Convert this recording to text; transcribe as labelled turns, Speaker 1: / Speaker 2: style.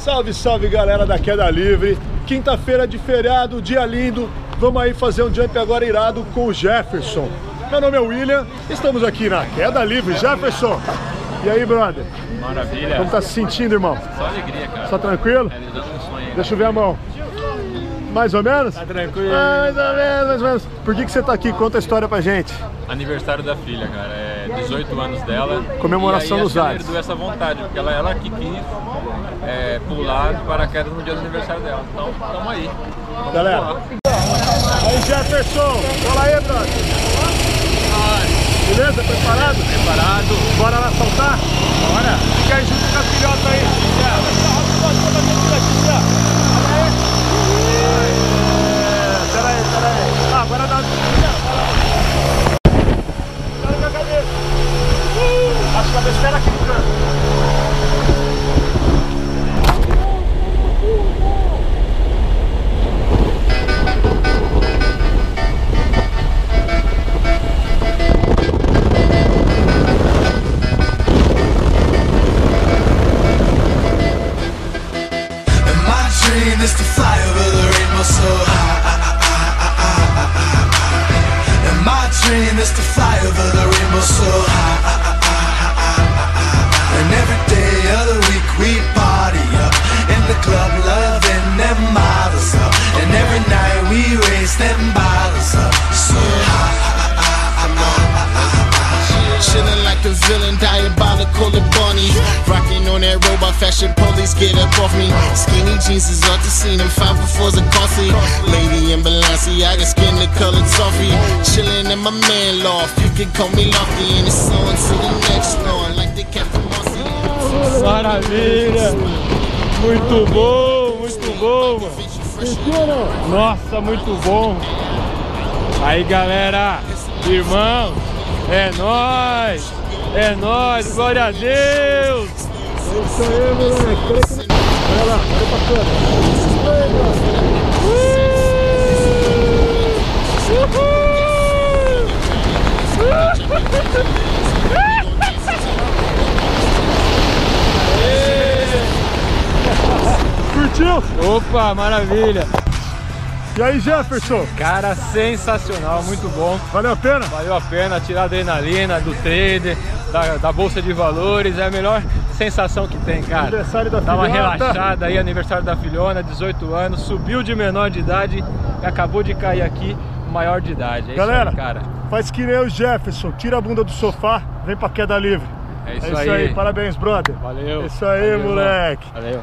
Speaker 1: Salve, salve galera da Queda Livre. Quinta-feira de feriado, dia lindo. Vamos aí fazer um jump agora irado com o Jefferson. Meu nome é William, estamos aqui na Queda Livre. Jefferson, e aí, brother?
Speaker 2: Maravilha.
Speaker 1: Como tá se sentindo, irmão?
Speaker 2: Só alegria, cara.
Speaker 1: Só tranquilo?
Speaker 2: Um sonho aí.
Speaker 1: Deixa eu ver a mão. Mais ou menos?
Speaker 2: Tá tranquilo.
Speaker 1: Mais ou menos, mais ou menos. Por que, que você tá aqui? Conta a história pra gente.
Speaker 2: Aniversário da filha, cara. É 18 anos dela.
Speaker 1: Comemoração
Speaker 2: e aí,
Speaker 1: dos
Speaker 2: que ela essa vontade, porque ela, ela que quis é, pular de paraquedas no dia do aniversário dela. Então, tamo aí. Vamos
Speaker 1: Galera.
Speaker 2: pular.
Speaker 1: Aí, Jefferson. Fala aí, brother. Beleza? Preparado?
Speaker 2: Preparado?
Speaker 1: Bora lá saltar?
Speaker 2: Bora!
Speaker 1: Fica aí junto com a filhota aí.
Speaker 3: Is to fly over the rainbow so high. And my dream is to fly over the rainbow so high. Them bottles up.
Speaker 4: Chillin' like the villain, diabolical and bunny. Rocking on that robot fashion, police get up off me. Skinny jeans is off the scene, five befores are costly. Lady in Balenciaga, skin the colored toffee. Chillin' in my man loft, you can call me Lofty. And it's on to the next one, like the Captain Marcy.
Speaker 5: Maravilha! Muito bom, muito bom, mano. Nossa, muito bom. Aí, galera, irmão, é nóis, é nóis, glória a Deus.
Speaker 1: Isso aí, moleque. Olha lá, olha pra câmera. Curtiu?
Speaker 5: Opa, maravilha.
Speaker 1: E aí, Jefferson?
Speaker 5: Cara, sensacional, muito bom.
Speaker 1: Valeu a pena?
Speaker 5: Valeu a pena tirar a adrenalina do trader, da, da bolsa de valores, é a melhor sensação que tem, cara.
Speaker 1: Aniversário da
Speaker 5: Dá uma
Speaker 1: filhota.
Speaker 5: relaxada aí, aniversário da filhona, 18 anos, subiu de menor de idade e acabou de cair aqui maior de idade. É
Speaker 1: Galera,
Speaker 5: isso aí, cara.
Speaker 1: faz que nem o Jefferson. Tira a bunda do sofá, vem pra queda livre.
Speaker 5: É isso,
Speaker 1: É isso
Speaker 5: aí.
Speaker 1: aí, parabéns, brother.
Speaker 5: Valeu.
Speaker 1: Isso aí,
Speaker 5: Valeu,
Speaker 1: moleque.
Speaker 5: Valeu.